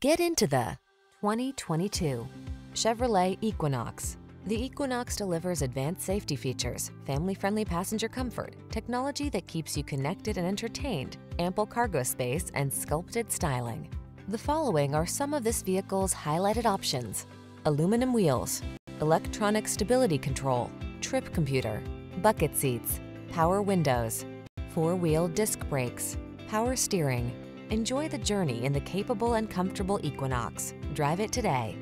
Get into the 2022 Chevrolet Equinox. The Equinox delivers advanced safety features, family-friendly passenger comfort, technology that keeps you connected and entertained, ample cargo space, and sculpted styling. The following are some of this vehicle's highlighted options. Aluminum wheels, electronic stability control, trip computer, bucket seats, power windows, four-wheel disc brakes, power steering. Enjoy the journey in the capable and comfortable Equinox. Drive it today.